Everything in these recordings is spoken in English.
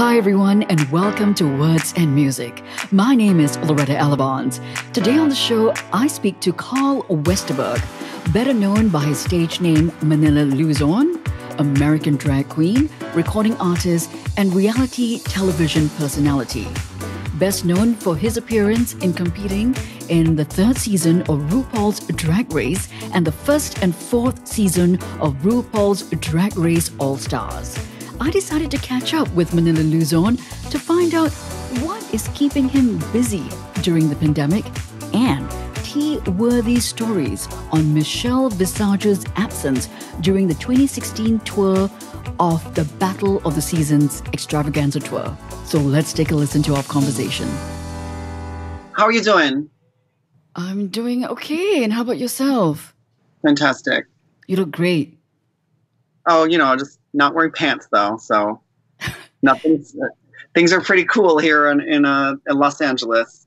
Hi, everyone, and welcome to Words and Music. My name is Loretta Alabons. Today on the show, I speak to Karl Westerberg, better known by his stage name Manila Luzon, American drag queen, recording artist, and reality television personality. Best known for his appearance in competing in the third season of RuPaul's Drag Race and the first and fourth season of RuPaul's Drag Race All Stars. I decided to catch up with Manila Luzon to find out what is keeping him busy during the pandemic and tea-worthy stories on Michelle Visage's absence during the 2016 tour of the Battle of the Seasons extravaganza tour. So let's take a listen to our conversation. How are you doing? I'm doing okay. And how about yourself? Fantastic. You look great. Oh, you know, just not wearing pants though, so nothing's. things are pretty cool here in in, uh, in Los Angeles.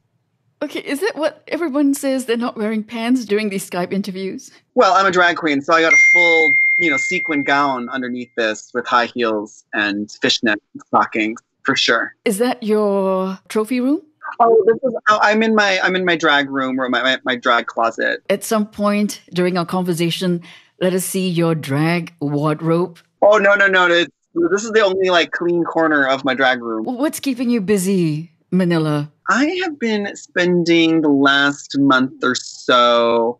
Okay, is it what everyone says they're not wearing pants during these Skype interviews? Well, I'm a drag queen, so I got a full, you know, sequin gown underneath this with high heels and fishnet stockings for sure. Is that your trophy room? Oh, this is. oh, I'm in my. I'm in my drag room or my, my my drag closet. At some point during our conversation, let us see your drag wardrobe. Oh no no no! It's, this is the only like clean corner of my drag room. What's keeping you busy, Manila? I have been spending the last month or so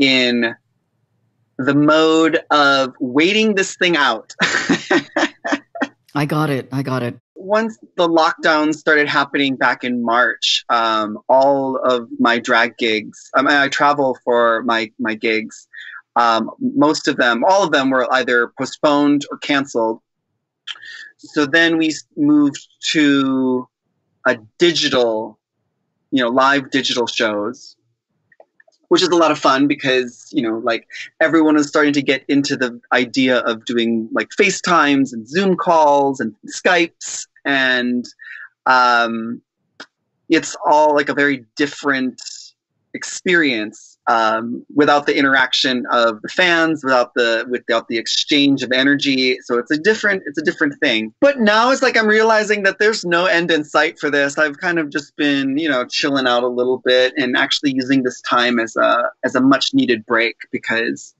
in the mode of waiting this thing out. I got it. I got it. Once the lockdown started happening back in March, um, all of my drag gigs, I, mean, I travel for my, my gigs, um, most of them, all of them were either postponed or canceled. So then we moved to a digital, you know, live digital shows, which is a lot of fun because, you know, like everyone is starting to get into the idea of doing like FaceTimes and Zoom calls and Skypes. And um, it's all like a very different experience um, without the interaction of the fans, without the without the exchange of energy. So it's a different it's a different thing. But now it's like I'm realizing that there's no end in sight for this. I've kind of just been you know chilling out a little bit and actually using this time as a as a much needed break because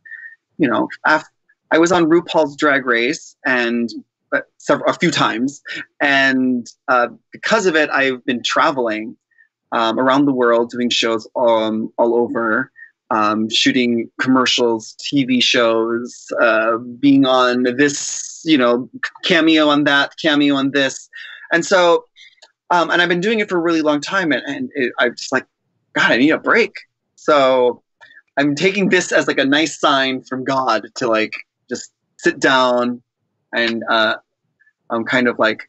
you know after, I was on RuPaul's Drag Race and uh, several, a few times, and uh, because of it, I've been traveling um, around the world doing shows um, all over um, shooting commercials, TV shows, uh, being on this, you know, cameo on that, cameo on this. And so, um, and I've been doing it for a really long time. And, and it, I'm just like, God, I need a break. So I'm taking this as like a nice sign from God to like just sit down and uh, I'm kind of like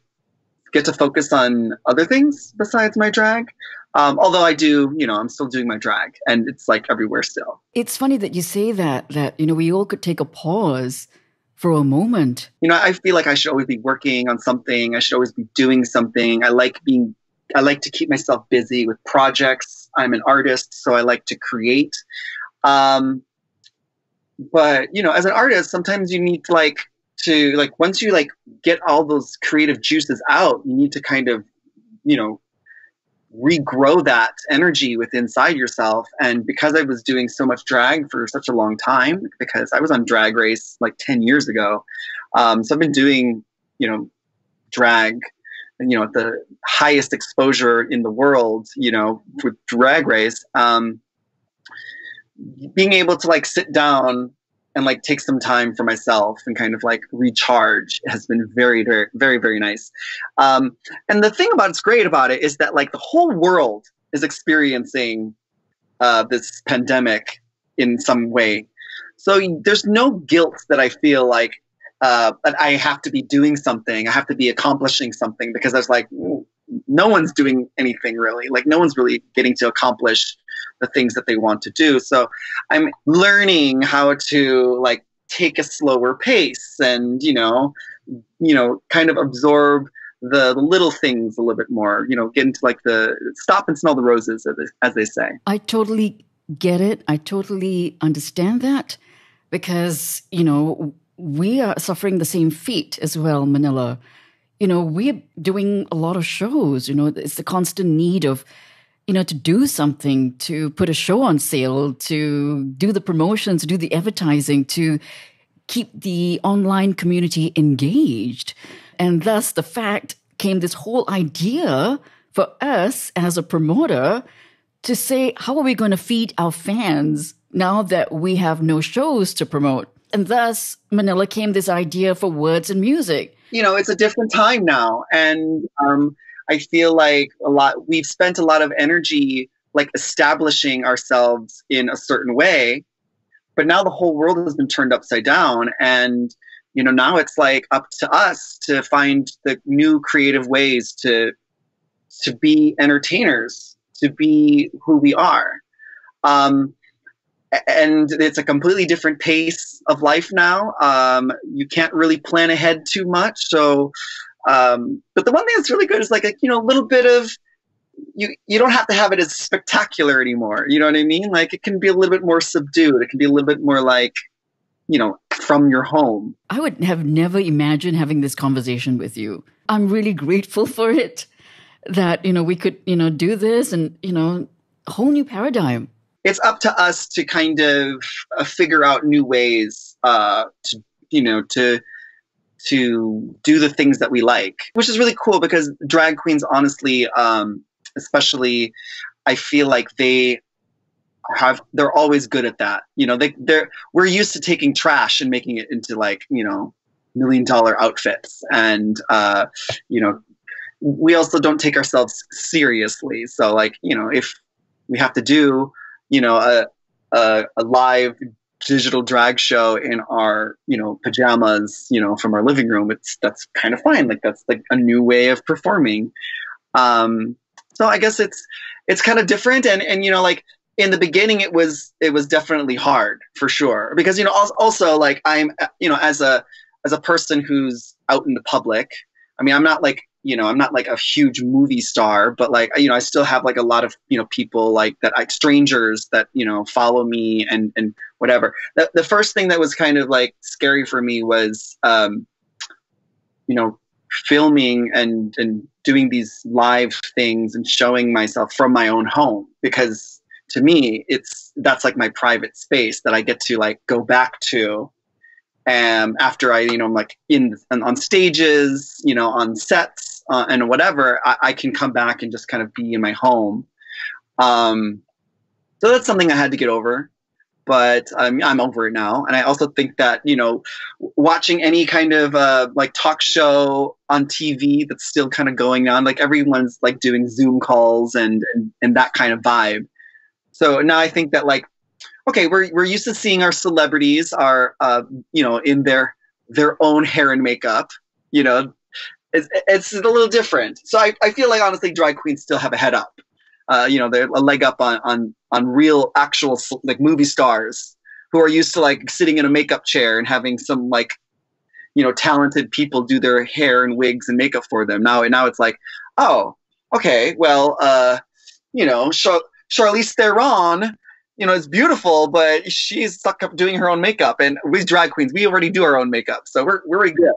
get to focus on other things besides my drag. Um, although I do, you know, I'm still doing my drag and it's like everywhere still. It's funny that you say that, that, you know, we all could take a pause for a moment. You know, I feel like I should always be working on something. I should always be doing something. I like being, I like to keep myself busy with projects. I'm an artist, so I like to create. Um, but, you know, as an artist, sometimes you need to like, to like, once you like get all those creative juices out, you need to kind of, you know, regrow that energy within inside yourself. And because I was doing so much drag for such a long time, because I was on Drag Race like 10 years ago, um, so I've been doing, you know, drag, you know, at the highest exposure in the world, you know, with Drag Race. Um, being able to like sit down and like take some time for myself and kind of like recharge has been very very very very nice. Um, and the thing about it's great about it is that like the whole world is experiencing uh, this pandemic in some way. So there's no guilt that i feel like uh, that i have to be doing something i have to be accomplishing something because i was like no one's doing anything really like no one's really getting to accomplish the things that they want to do. So I'm learning how to like take a slower pace and, you know, you know, kind of absorb the, little things a little bit more, you know, get into like the stop and smell the roses, as they, say. I totally get it. I totally understand that because, you know, we are suffering the same fate as well, Manila. You know, we're doing a lot of shows. You know, it's the constant need of, you know, to do something, to put a show on sale, to do the promotions, to do the advertising, to keep the online community engaged. And thus, the fact came this whole idea for us as a promoter to say, how are we going to feed our fans now that we have no shows to promote? And thus, Manila came this idea for words and music. You know, it's a different time now. And um, I feel like a lot, we've spent a lot of energy like establishing ourselves in a certain way. But now the whole world has been turned upside down. And, you know, now it's like up to us to find the new creative ways to to be entertainers, to be who we are. Um, and it's a completely different pace of life now. Um, you can't really plan ahead too much. So, um, but the one thing that's really good is like a you know a little bit of you. You don't have to have it as spectacular anymore. You know what I mean? Like it can be a little bit more subdued. It can be a little bit more like you know from your home. I would have never imagined having this conversation with you. I'm really grateful for it. That you know we could you know do this and you know a whole new paradigm it's up to us to kind of uh, figure out new ways uh, to you know to to do the things that we like which is really cool because drag queens honestly um, especially i feel like they have they're always good at that. You know they they're we're used to taking trash and making it into like you know million dollar outfits and uh you know we also don't take ourselves seriously. So like you know if we have to do you know, a, a, a live digital drag show in our you know pajamas you know from our living room it's that's kind of fine. Like that's like a new way of performing. Um so i guess it's it's kind of different and and you know like in the beginning it was it was definitely hard for sure. Because you know also like i'm you know as a as a person who's out in the public i mean i'm not like you know, I'm not like a huge movie star, but like, you know, I still have like a lot of, you know, people like that, like strangers that, you know, follow me and, and whatever. The, the first thing that was kind of like scary for me was, um, you know, filming and, and doing these live things and showing myself from my own home because to me, it's, that's like my private space that I get to like go back to um, after I, you know, I'm like in on stages, you know, on sets uh, and whatever, I, I, can come back and just kind of be in my home. Um, so that's something I had to get over, but I'm, I'm over it now. And I also think that, you know, watching any kind of uh, like talk show on TV that's still kind of going on, like everyone's like doing Zoom calls and, and, and that kind of vibe. So now I think that like okay, we're we're used to seeing our celebrities are uh, you know in their their own hair and makeup. You know, it's it's a little different. So I, I feel like honestly, drag queens still have a head up. Uh, you know, they're a leg up on on on real actual like movie stars who are used to like sitting in a makeup chair and having some like you know talented people do their hair and wigs and makeup for them. Now now it's like, oh, okay, well, uh, you know, Char- Charlize Theron you know, it's beautiful, but she's stuck up doing her own makeup. And we drag queens, we already do our own makeup. So we're, we're really good.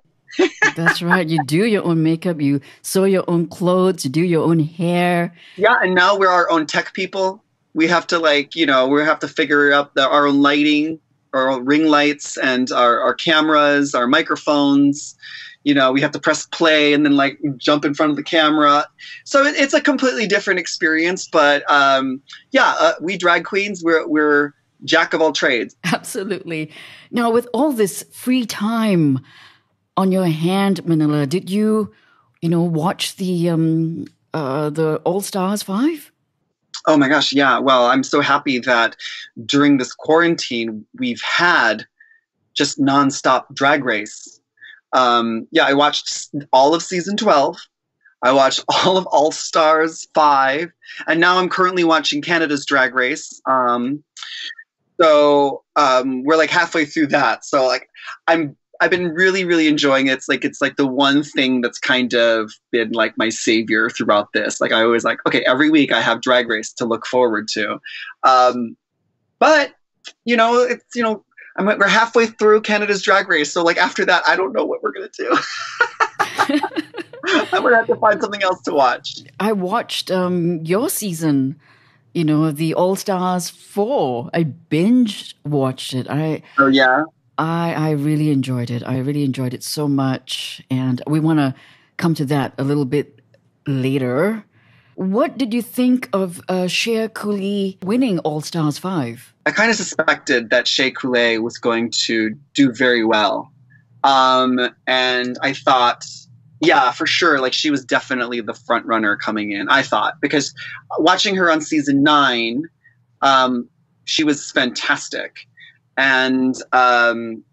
That's right. You do your own makeup, you sew your own clothes, you do your own hair. Yeah, and now we're our own tech people. We have to like, you know, we have to figure out the, our own lighting, our own ring lights and our, our cameras, our microphones. You know we have to press play and then like jump in front of the camera. So it, it's a completely different experience but um, yeah uh, we drag queens. We're we're jack of all trades. Absolutely. Now with all this free time on your hand manila did you you know watch the um uh the all stars 5 oh my gosh yeah well i'm so happy that during this quarantine we've had just nonstop drag race um, yeah, I watched all of season 12. I watched all of All Stars 5. And now I'm currently watching Canada's Drag Race. Um, so um, we're like halfway through that. So like I'm I've been really, really enjoying it. It's like it's like the one thing that's kind of been like my savior throughout this. Like I always like, okay, every week I have Drag Race to look forward to. Um, but you know, it's you know, I'm we're halfway through Canada's Drag Race, so like after that, I don't know what we're gonna do. I'm gonna have to find something else to watch. I watched um, your season. You know, the All Stars four. I binge watched it. I oh yeah. I I really enjoyed it. I really enjoyed it so much, and we want to come to that a little bit later. What did you think of uh, Shea Coulee winning All Stars 5? I kind of suspected that Shea Coulee was going to do very well. Um, and I thought, yeah, for sure, like she was definitely the front runner coming in, I thought, because watching her on season nine, um, she was fantastic. And um,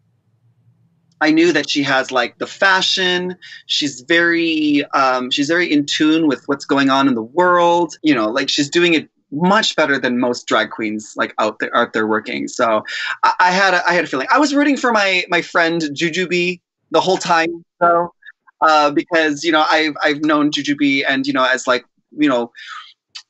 I knew that she has like the fashion. She's very um, she's very in tune with what's going on in the world. You know, like she's doing it much better than most drag queens like out there out there working. So I, I had a, I had a feeling. I was rooting for my my friend Jujubee the whole time though, uh, because you know I've I've known Jujubee and you know as like you know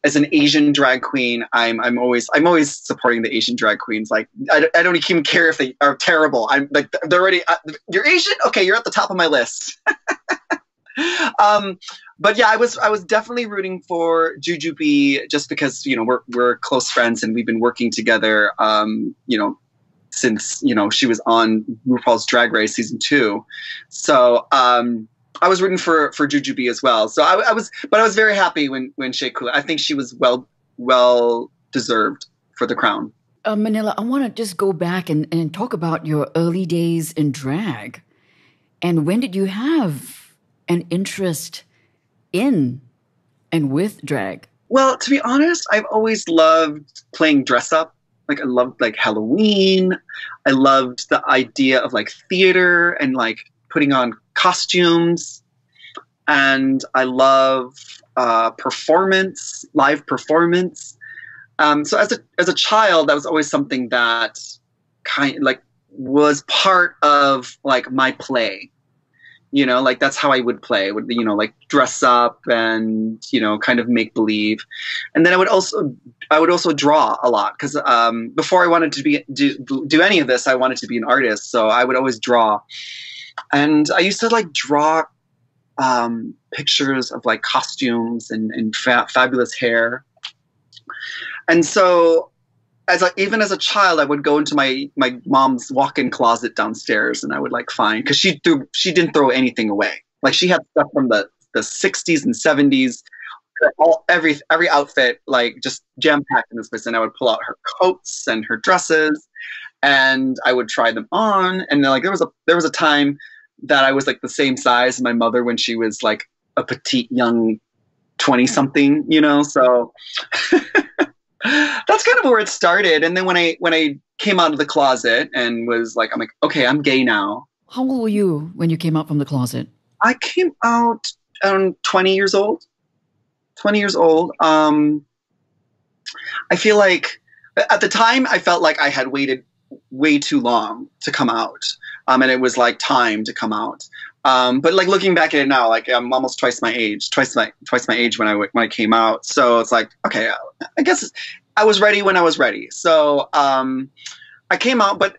as an Asian drag queen, I'm I'm always I'm always supporting the Asian drag queens. Like I, I don't even care if they are terrible. I'm like they're already uh, you're Asian. Okay, you're at the top of my list. um, but yeah, I was I was definitely rooting for Jujubee just because you know we're we're close friends and we've been working together. Um, you know since you know she was on RuPaul's Drag Race season two, so. Um, I was rooting for for Jujubee as well. So I, I, was, but I was very happy when when Shea Coulee. I think she was well well deserved for the crown. Uh, Manila, I want to just go back and, and talk about your early days in drag, and when did you have an interest in and with drag? Well, to be honest, I've always loved playing dress up. Like I loved like Halloween. I loved the idea of like theater and like putting on costumes, and I love uh, performance, live performance. Um, so as a as a child, that was always something that kind like was part of like my play. You know, like that's how I would play. Would you know, like dress up and you know, kind of make believe, and then I would also I would also draw a lot because um, before I wanted to be do, do any of this, I wanted to be an artist. So I would always draw, and I used to like draw um, pictures of like costumes and, and fa- fabulous hair. And so, as a, even as a child, I would go into my my mom's walk-in closet downstairs, and I would like find because she threw she didn't throw anything away. Like she had stuff from the the 60s and 70s, all every every outfit like just jam packed in this place. And I would pull out her coats and her dresses, and I would try them on. And then like there was a there was a time that I was like the same size as my mother when she was like a petite young 20 something, you know? So that's kind of where it started. And then when I when I came out of the closet and was like, I'm like, okay, I'm gay now. How old were you when you came out from the closet? I came out around 20 years old. 20 years old. Um, I feel like at the time I felt like I had waited way too long to come out, um, and it was like time to come out. Um, but like looking back at it now, like I'm almost twice my age, twice my twice my age when I when I came out. So it's like okay, I guess I was ready when I was ready. So um, I came out, but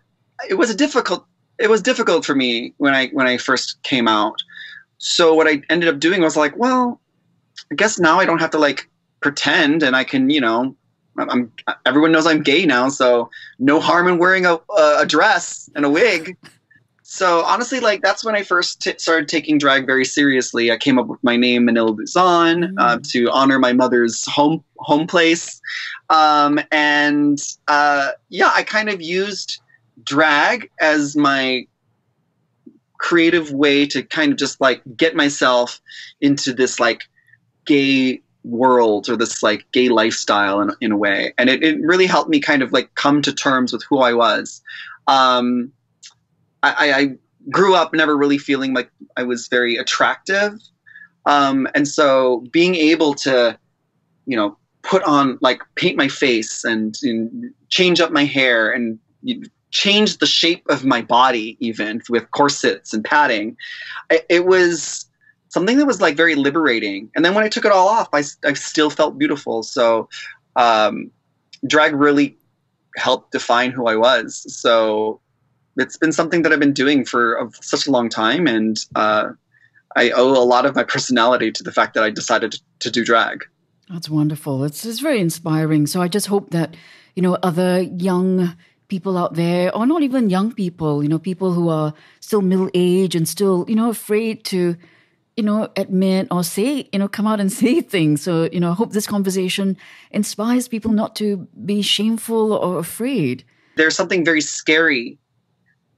it was a difficult. It was difficult for me when I when I first came out. So what I ended up doing was like, well, I guess now I don't have to like pretend, and I can you know I'm everyone knows I'm gay now, so no harm in wearing a a dress and a wig. So honestly, like that's when I first t- started taking drag very seriously. I came up with my name Manila Luzon mm-hmm. uh, to honor my mother's home home place, um, and uh, yeah, I kind of used drag as my creative way to kind of just like get myself into this like gay world or this like gay lifestyle in, in a way. And it, it really helped me kind of like come to terms with who i was. Um, I, I, grew up never really feeling like i was very attractive. Um, and so being able to you know put on like paint my face and, and change up my hair and you know, change the shape of my body even with corsets and padding it, it was something that was like very liberating. And then when I took it all off, I, I still felt beautiful. So um, drag really helped define who I was. So it's been something that I've been doing for a, such a long time. And uh, I owe a lot of my personality to the fact that I decided to, to do drag. That's wonderful. It's, it's very inspiring. So I just hope that, you know, other young people out there, or not even young people, you know, people who are still middle age and still, you know, afraid to, you know, admit or say, you know, come out and say things. So, you know, I hope this conversation inspires people not to be shameful or afraid. There's something very scary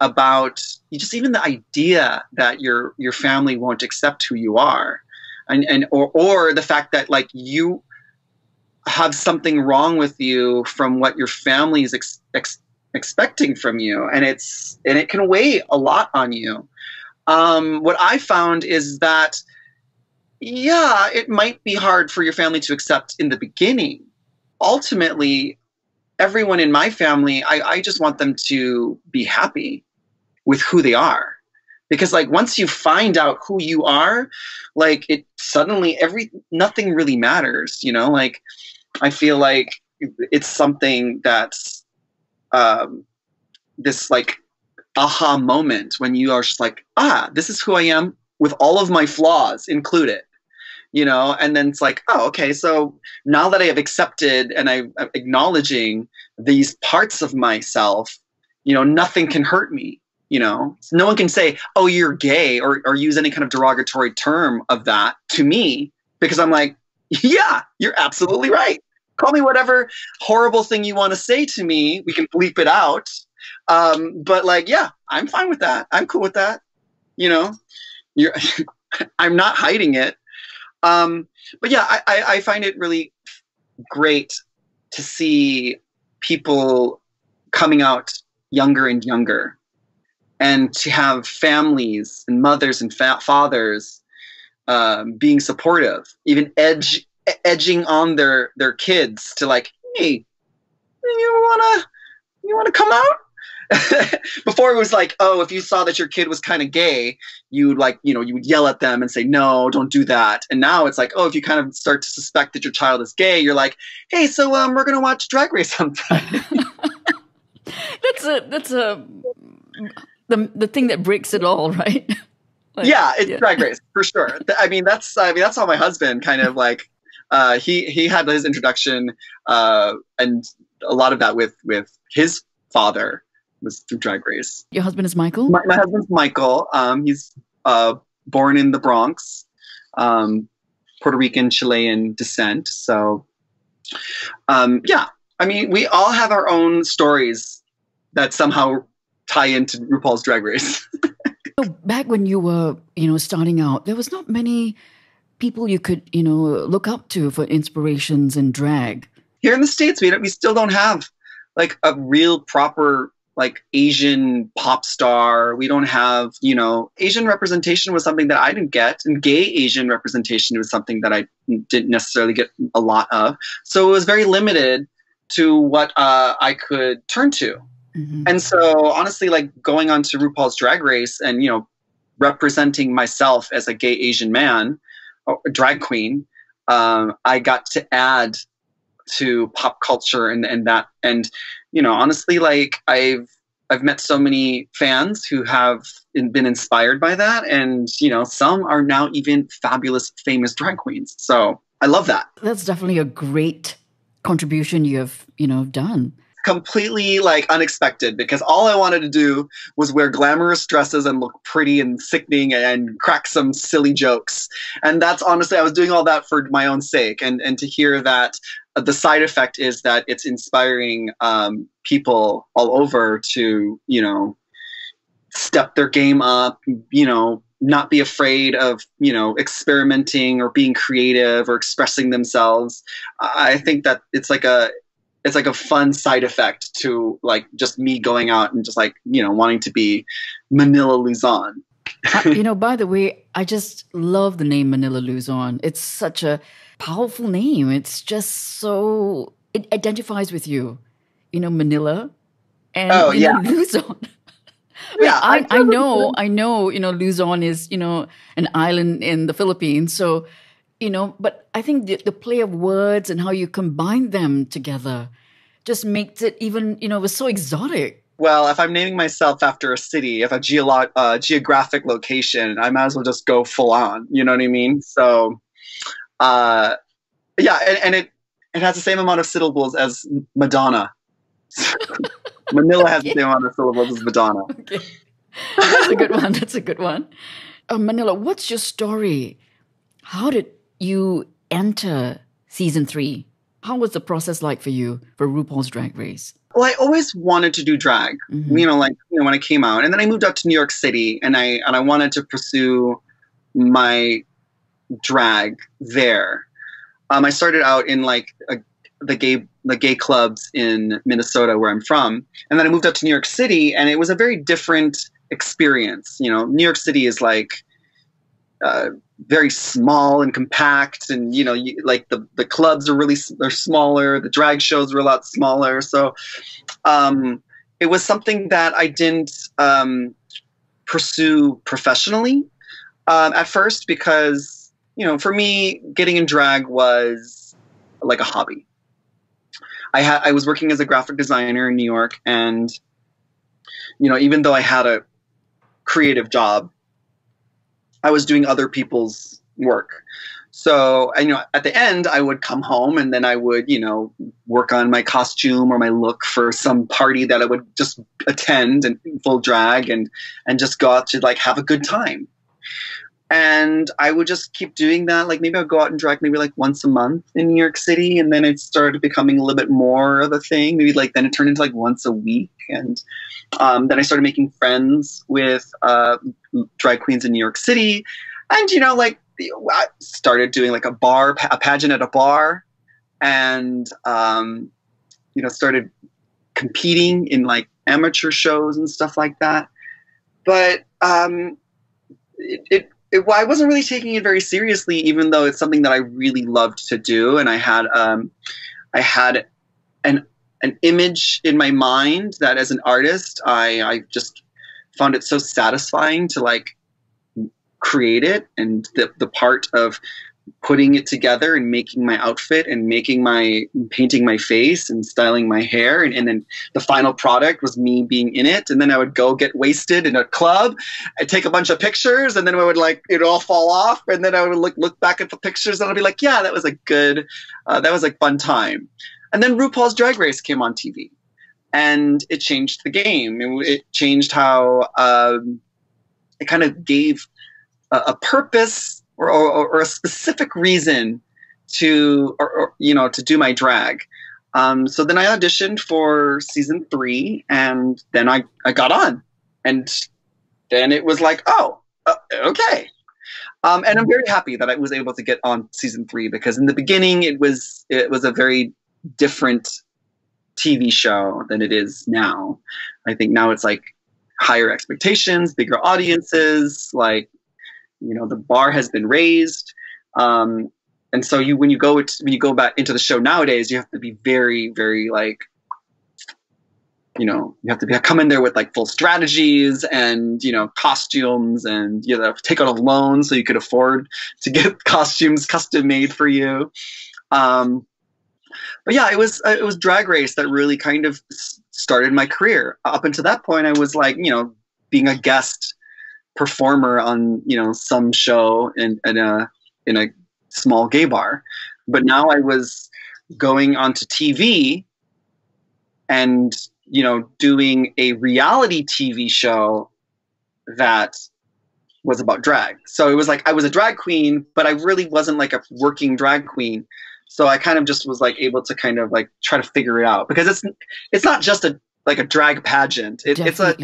about just even the idea that your your family won't accept who you are and and or or the fact that like you have something wrong with you from what your family is ex- ex- expecting from you and it's and it can weigh a lot on you um, what i found is that yeah it might be hard for your family to accept in the beginning. Ultimately everyone in my family I, I just want them to be happy with who they are. Because like once you find out who you are like it suddenly every nothing really matters you know? Like i feel like it's something that's um this like aha moment when you are just like ah this is who i am with all of my flaws included you know? And then it's like oh okay so now that i have accepted and i'm acknowledging these parts of myself you know nothing can hurt me you know? No one can say oh you're gay or, or use any kind of derogatory term of that to me because i'm like yeah you're absolutely right. Call me whatever horrible thing you want to say to me we can bleep it out um, but like yeah i'm fine with that. I'm cool with that. You know you're i'm not hiding it. Um, but yeah I, I, I find it really great to see people coming out younger and younger and to have families and mothers and fa- fathers um, being supportive, even edge edging on their their kids to like, hey, you wanna you wanna come out? Before it was like, oh, if you saw that your kid was kind of gay, you would like, you know, you would yell at them and say, no, don't do that. And now it's like, oh, if you kind of start to suspect that your child is gay, you're like, hey, so um, we're gonna watch Drag Race sometime. that's a that's a the the thing that breaks it all, right? like, yeah, it's yeah. drag race for sure. I mean, that's I mean that's how my husband kind of like uh, he he had his introduction uh, and a lot of that with with his father was through drag race. Your husband is Michael. My, my husband's Michael. Um, he's uh, born in the Bronx, um, Puerto Rican Chilean descent. So, um, yeah, I mean, we all have our own stories that somehow tie into RuPaul's Drag Race. so back when you were, you know, starting out, there was not many people you could, you know, look up to for inspirations in drag. Here in the states, we we still don't have like a real proper like Asian pop star. We don't have, you know, Asian representation was something that I didn't get, and gay Asian representation was something that I didn't necessarily get a lot of. So it was very limited to what uh, I could turn to. Mm-hmm. And so honestly, like going on to RuPaul's Drag Race and you know representing myself as a gay Asian man, a drag queen, um, I got to add to pop culture and and that and you know honestly like I've I've met so many fans who have been inspired by that, and you know, some are now even fabulous, famous drag queens. So I love that. That's definitely a great contribution you have, you know, done completely like unexpected because all I wanted to do was wear glamorous dresses and look pretty and sickening and crack some silly jokes. And that's honestly, I was doing all that for my own sake. And, and to hear that the side effect is that it's inspiring um, people all over to, you know, step their game up, you know, not be afraid of you know experimenting or being creative or expressing themselves i think that it's like a it's like a fun side effect to like just me going out and just like you know wanting to be Manila Luzon. you know, by the way, I just love the name Manila Luzon. It's such a powerful name. It's just so it identifies with you. You know, Manila and oh, yeah. know, Luzon. yeah, I, I, I know, I know, you know, Luzon is, you know, an island in the Philippines. So you know but i think the, the play of words and how you combine them together just makes it even you know it was so exotic well, if I'm naming myself after a city, if a geolo- uh, geographic location, I might as well just go full on. You know what I mean? So, uh, yeah, and, and it it has the same amount of syllables as Madonna. Manila has the same amount of syllables as Madonna. Okay. That's a good one. That's a good one. Uh, Manila, what's your story? How did you enter season three? How was the process like for you for RuPaul's Drag Race? Well, I always wanted to do drag. Mhm. You know, like you know when I came out, and then I moved out to New York City, and I and I wanted to pursue my drag there. Um, I started out in like a, the gay the gay clubs in Minnesota, where I'm from, and then I moved out to New York City, and it was a very different experience. You know, New York City is like uh, very small and compact, and you know, you, like the the clubs are really they're smaller. The drag shows were a lot smaller, so um, it was something that I didn't um, pursue professionally um, at first because you know, for me, getting in drag was like a hobby. I had I was working as a graphic designer in New York, and you know, even though I had a creative job, I was doing other people's work. So, and, you know, at the end, I would come home and then I would, you know, work on my costume or my look for some party that I would just attend and full drag and and just go out to like have a good time. And I would just keep doing that. Like maybe I'd go out and drag maybe like once a month in New York City, and then it started becoming a little bit more of a thing. Maybe like then it turned into like once a week, and um, then I started making friends with uh, drag queens in New York City, and you know like I started doing like a bar, a pageant at a bar, and um, you know started competing in like amateur shows and stuff like that. But um, it, it, it I wasn't really taking it very seriously, even though it's something that I really loved to do, and I had um, I had an an image in my mind that as an artist, I I just found it so satisfying to like create it and the, the part of putting it together and making my outfit and making my painting my face and styling my hair. And, and then the final product was me being in it. And then i would go get wasted in a club. I'd take a bunch of pictures and then I would like it all fall off. And then i would look look back at the pictures and i'd be like yeah that was a good uh, that was a fun time. And then rupaul's drag race came on tv and it changed the game. It, it changed how um, it kind of gave a, a purpose or, or, or, a specific reason to or, or, you know to do my drag. Um, so then i auditioned for season three and then i, I got on. And then it was like oh uh, okay. Um, and i'm very happy that i was able to get on season three because in the beginning it was it was a very different tv show than it is now. I think now it's like higher expectations bigger audiences like you know the bar has been raised. Um, and so you when you go to, when you go back into the show nowadays you have to be very very like you know you have to be, come in there with like full strategies and you know costumes and you know take out a loan so you could afford to get costumes custom made for you. Um, but yeah it was it was drag race that really kind of started my career. Up until that point i was like you know being a guest performer on you know some show in, in a in a small gay bar. But now i was going onto tv and you know doing a reality tv show that was about drag. So it was like i was a drag queen but i really wasn't like a working drag queen. So i kind of just was like able to kind of like try to figure it out because it's it's not just a like a drag pageant. It, it's a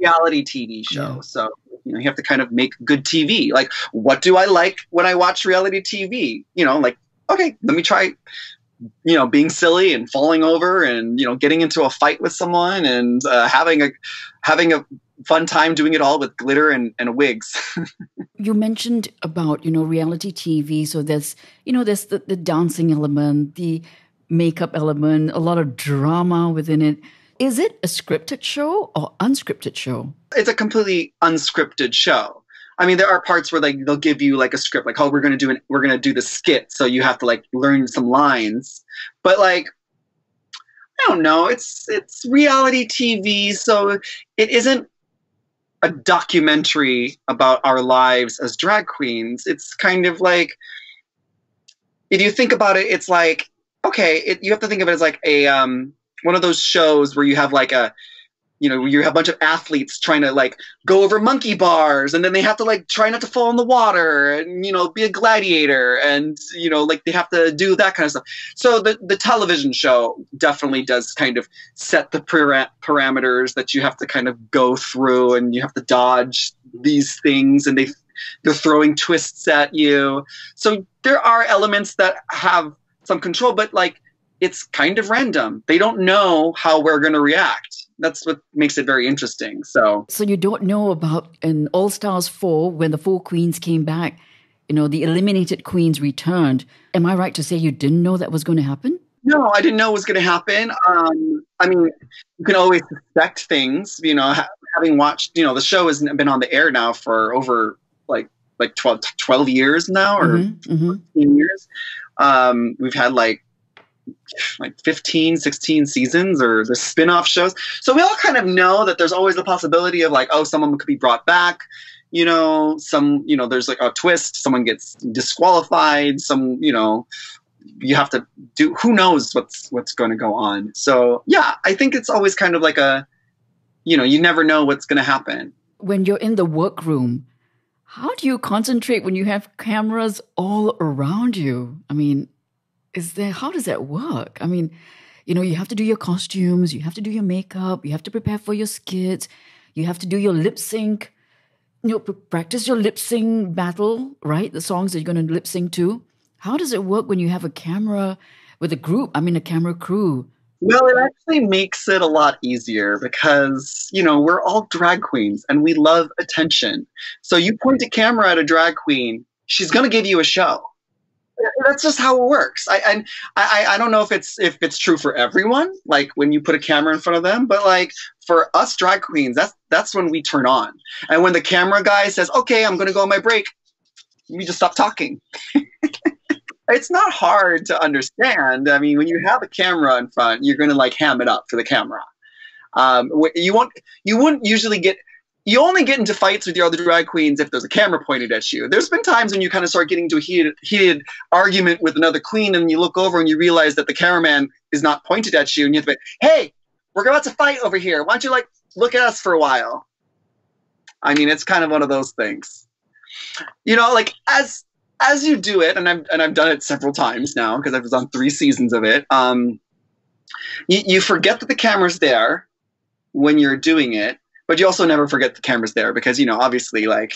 reality tv show. Yeah. so you know you have to kind of make good tv like what do i like when i watch reality tv you know like okay let me try you know being silly and falling over and you know getting into a fight with someone and uh, having a having a fun time doing it all with glitter and, and wigs. You mentioned about you know reality tv so there's you know there's the, the dancing element the makeup element a lot of drama within it is it a scripted show or unscripted show? It's a completely unscripted show. I mean, there are parts where like they'll give you like a script, like, oh, we're gonna do an, we're gonna do the skit, so you have to like learn some lines. But like, I don't know. It's it's reality TV, so it isn't a documentary about our lives as drag queens. It's kind of like if you think about it, it's like okay, it, you have to think of it as like a um, one of those shows where you have like a you know you have a bunch of athletes trying to like go over monkey bars and then they have to like try not to fall in the water and you know be a gladiator and you know like they have to do that kind of stuff. So the the television show definitely does kind of set the para- parameters that you have to kind of go through and you have to dodge these things and they they're throwing twists at you. So there are elements that have some control but like it's kind of random they don't know how we're going to react that's what makes it very interesting. So, so you don't know about in All Stars four when the four queens came back. You know, the eliminated queens returned. Am I right to say you didn't know that was going to happen? No, I didn't know it was going to happen. Um, I mean, you can always suspect things. You know, ha- having watched, you know, the show has been on the air now for over like like 12, 12 years now or mm-hmm, mm-hmm. years. Um, we've had like like 15 16 seasons or the spin-off shows. So we all kind of know that there's always the possibility of like oh someone could be brought back you know some you know there's like a twist someone gets disqualified some you know you have to do who knows what's what's going to go on. So yeah i think it's always kind of like a you know you never know what's going to happen. When you're in the werkroom how do you concentrate when you have cameras all around you? I mean is there how does that work? I mean you know you have to do your costumes you have to do your makeup you have to prepare for your skits you have to do your lip sync you know practice your lip sync battle right? The songs that you're going to lip sync to. How does it work when you have a camera with a group i mean a camera crew? Well, it actually makes it a lot easier because, you know, we're all drag queens and we love attention. So you point a camera at a drag queen, she's going to give you a show that's just how it works. I and I, I don't know if it's if it's true for everyone, like when you put a camera in front of them, but like for us drag queens, that's that's when we turn on. And when the camera guy says, "Okay, I'm to go on my break," we just stop talking. it's not hard to understand. I mean, when you have a camera in front, you're to like ham it up for the camera. Um, you won't you wouldn't usually get you only get into fights with your other drag queens if there's a camera pointed at you. There's been times when you kind of start getting into a heated, heated argument with another queen, and you look over and you realize that the cameraman is not pointed at you, and you have to be, hey, we're about to fight over here. Why don't you like look at us for a while? I mean, it's kind of one of those things. You know, like as as you do it, and I've and I've done it several times now because I was on three seasons of it. Um, you, you forget that the camera's there when you're doing it but you also never forget the camera's there because you know obviously like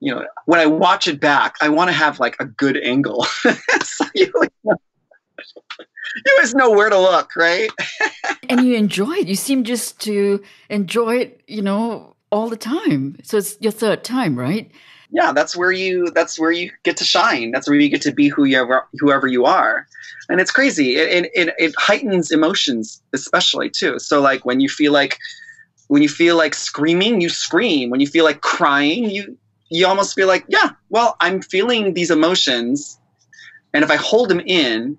you know when i watch it back i want to have like a good angle. So you, you always know where to look right? And you enjoy it. You seem just to enjoy it you know all the time. So it's your third time right? Yeah that's where you that's where you get to shine. That's where you get to be who you ever whoever you are. And it's crazy. It, it, it heightens emotions especially too. So like when you feel like when you feel like screaming, you scream. When you feel like crying, you you almost feel like, yeah, well, I'm feeling these emotions, and if I hold them in,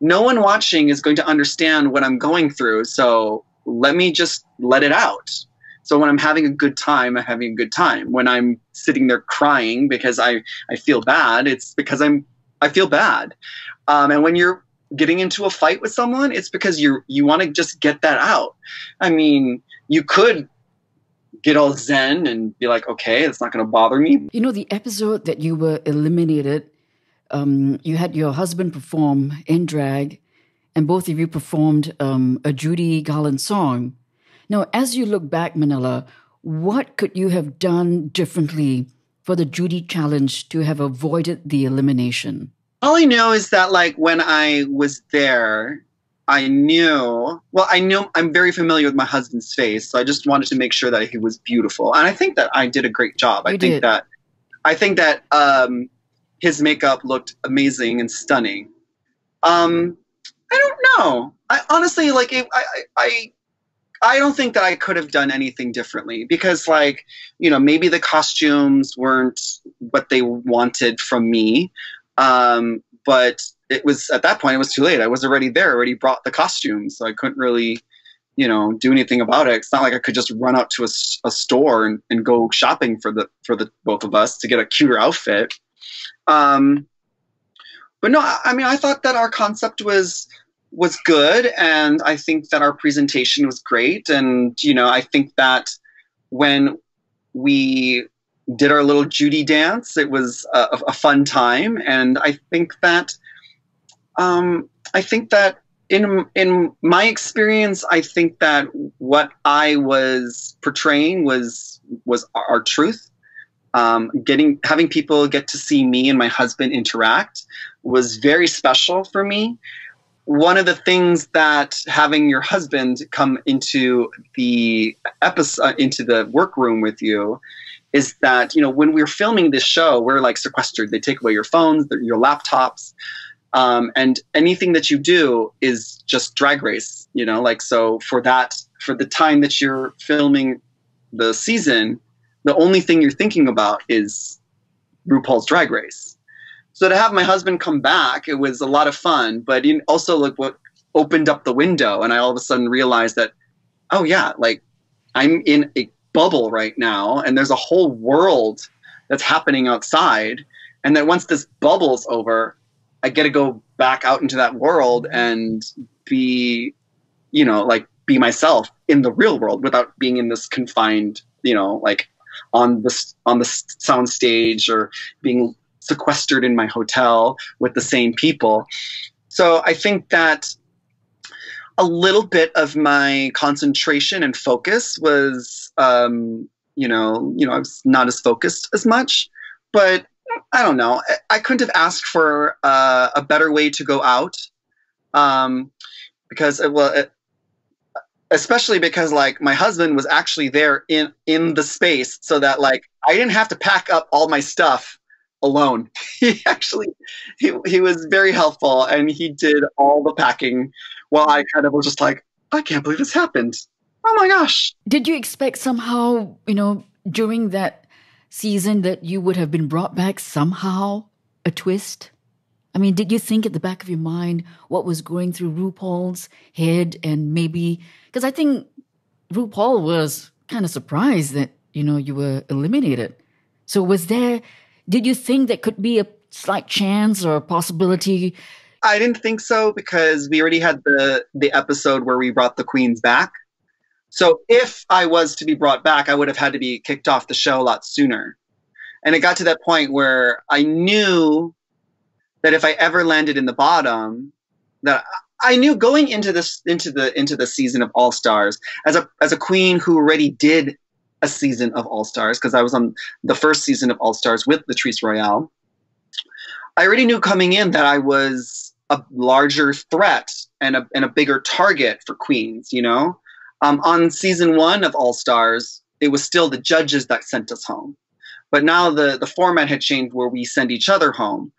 no one watching is going to understand what I'm going through. So let me just let it out. So when I'm having a good time, I'm having a good time. When I'm sitting there crying because I, I feel bad, it's because I'm I feel bad. Um, and when you're getting into a fight with someone, it's because you you want to just get that out. I mean, you could get all zen and be like, okay, it's not going to bother me. You know, the episode that you were eliminated, um, you had your husband perform in drag, and both of you performed um, a Judy Garland song. Now, as you look back, Manila, what could you have done differently for the Judy challenge to have avoided the elimination? All I know is that, like, when I was there, I knew, well, I knew I'm very familiar with my husband's face, so I just wanted to make sure that he was beautiful. And I think that I did a great job. You I think did. that I think that um, his makeup looked amazing and stunning. Um, I don't know. I honestly like it, I, I I don't think that I could have done anything differently because like, you know, maybe the costumes weren't what they wanted from me. Um, but it was at that point it was too late. I was already there, already brought the costumes, so I couldn't really, you know, do anything about it. It's not like I could just run out to a, a store and, and go shopping for the for the both of us to get a cuter outfit. Um, but no, I, I mean, I thought that our concept was was good, and I think that our presentation was great, and you know, I think that when we did our little Judy dance. It was a, a fun time, and I think that um, I think that in in my experience, I think that what I was portraying was was our truth. Um, getting having people get to see me and my husband interact was very special for me. One of the things that having your husband come into the episode into the werkroom with you is that you know when we're filming this show, we're like sequestered. They take away your phones, your laptops, um, and anything that you do is just drag race. You know, like so for that for the time that you're filming the season, the only thing you're thinking about is RuPaul's Drag Race. So to have my husband come back, it was a lot of fun, but also like what opened up the window, and I all of a sudden realized that, oh yeah, like I'm in a bubble right now and there's a whole world that's happening outside and that once this bubble's over i get to go back out into that world and be you know like be myself in the real world without being in this confined you know like on the on the sound stage or being sequestered in my hotel with the same people. So i think that a little bit of my concentration and focus was, um, you know, you know, I was not as focused as much, but I don't know. I, couldn't have asked for uh, a better way to go out, um, because it, well, it, especially because like my husband was actually there in in the space, so that like I didn't have to pack up all my stuff alone. He actually he he was very helpful and he did all the packing while I kind of was just like, I can't believe this happened. Oh my gosh. Did you expect somehow, you know, during that season that you would have been brought back somehow a twist? I mean, did you think at the back of your mind what was going through RuPaul's head and maybe because I think RuPaul was kind of surprised that, you know, you were eliminated. So was there did you think there could be a slight chance or a possibility I didn't think so because we already had the the episode where we brought the queens back. So if I was to be brought back, I would have had to be kicked off the show a lot sooner. And it got to that point where I knew that if I ever landed in the bottom, that I knew going into this into the into the season of All Stars as a as a queen who already did a season of All Stars because I was on the first season of All Stars with Latrice Royale. I already knew coming in that I was a larger threat and a, and a bigger target for queens, you know? Um, on season one of All Stars, it was still the judges that sent us home. But now the, the format had changed where we send each other home.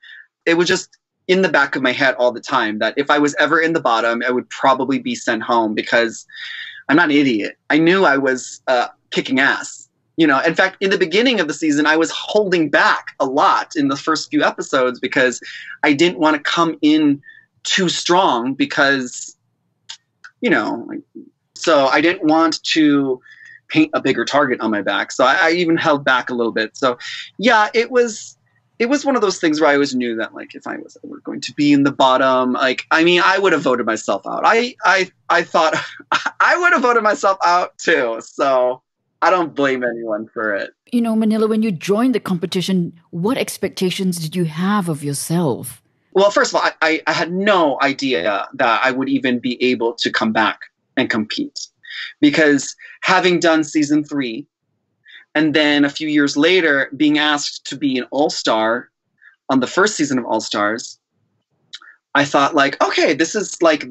It was just in the back of my head all the time that if I was ever in the bottom, I would probably be sent home because I'm not an idiot. I knew I was uh, kicking ass you know in fact in the beginning of the season i was holding back a lot in the first few episodes because i didn't want to come in too strong because you know so i didn't want to paint a bigger target on my back so I, I, even held back a little bit so yeah it was it was one of those things where i always knew that like if i was ever going to be in the bottom like i mean i would have voted myself out i i i thought i would have voted myself out too so I don't blame anyone for it. You know, Manila, when you joined the competition, what expectations did you have of yourself? Well, first of all, I, I had no idea that I would even be able to come back and compete. Because having done season three, and then a few years later being asked to be an all star on the first season of All Stars, I thought, like, okay, this is like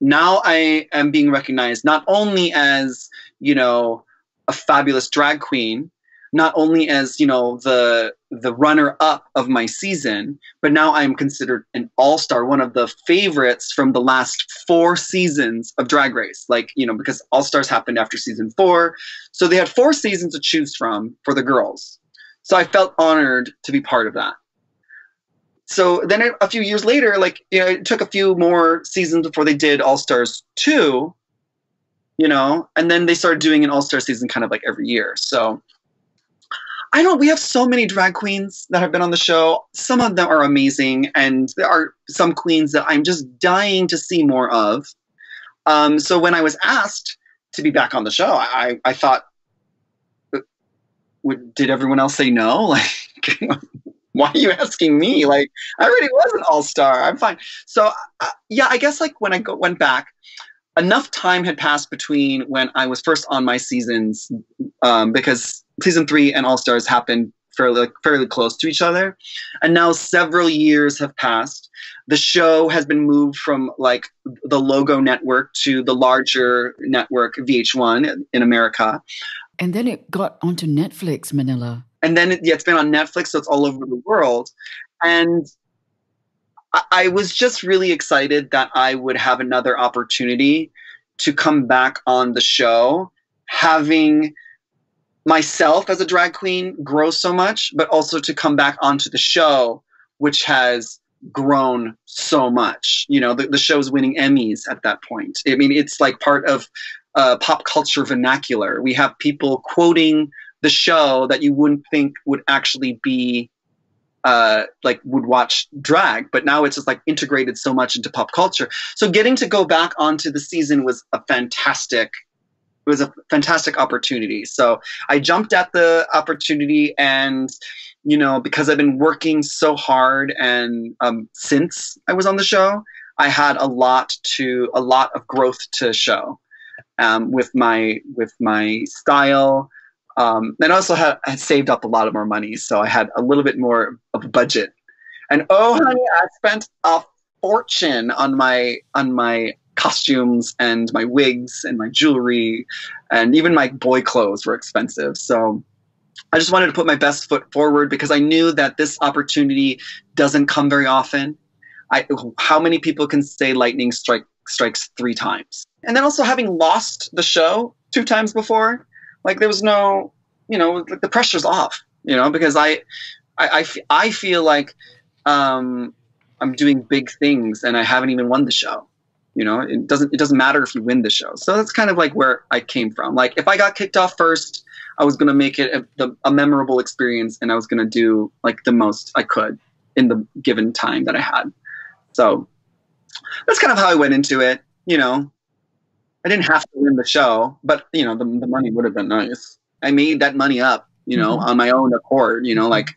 now I am being recognized not only as, you know, a fabulous drag queen, not only as you know the the runner up of my season, but now I'm considered an all star, one of the favorites from the last four seasons of Drag Race. Like you know because All Stars happened after season four, so they had four seasons to choose from for the girls. So I felt honored to be part of that. so then a few years later, like you know, it took a few more seasons before they did All Stars two. You know, and then they started doing an All Star season kind of like every year. So I don't. We have so many drag queens that have been on the show. Some of them are amazing, and there are some queens that I'm just dying to see more of. Um, so when I was asked to be back on the show, I I thought, would, did everyone else say no? Like, why are you asking me? Like, I already was an all star. I'm fine. So uh, yeah, I guess like when I go, went back, enough time had passed between when I was first on my seasons um, because season three and All Stars happened fairly like, fairly close to each other, and now several years have passed. The show has been moved from like the Logo network to the larger network VH1 in America, and then it got onto Netflix, Manila. And then yeah, it's been on Netflix, so it's all over the world, and I was just really excited that I would have another opportunity to come back on the show, having myself as a drag queen grow so much, but also to come back onto the show, which has grown so much. You know, the, the show's winning Emmys at that point. I mean, it's like part of uh, pop culture vernacular. We have people quoting the show that you wouldn't think would actually be uh, like would watch drag, but now it's just like integrated so much into pop culture. So getting to go back onto the season was a fantastic it was a fantastic opportunity. So I jumped at the opportunity and you know because I've been working so hard and um, since I was on the show, I had a lot to a lot of growth to show um, with my with my style, um, and also had, had saved up a lot of more money, so I had a little bit more of a budget. And oh, honey, I spent a fortune on my on my costumes and my wigs and my jewelry, and even my boy clothes were expensive. So I just wanted to put my best foot forward because I knew that this opportunity doesn't come very often. I, how many people can say lightning strike strikes three times? And then also having lost the show two times before, like there was no, you know, the pressure's off, you know, because I, I, I, feel like um, I'm doing big things and I haven't even won the show. You know, it doesn't it doesn't matter if you win the show. So that's kind of like where I came from. Like if I got kicked off first, I was gonna make it a, a memorable experience, and I was gonna do like the most I could in the given time that I had. So that's kind of how I went into it. You know, I didn't have to win the show, but you know, the, the money would have been nice. I made that money up, you know, mm-hmm. on my own accord. You know, like